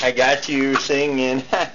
I got you singing.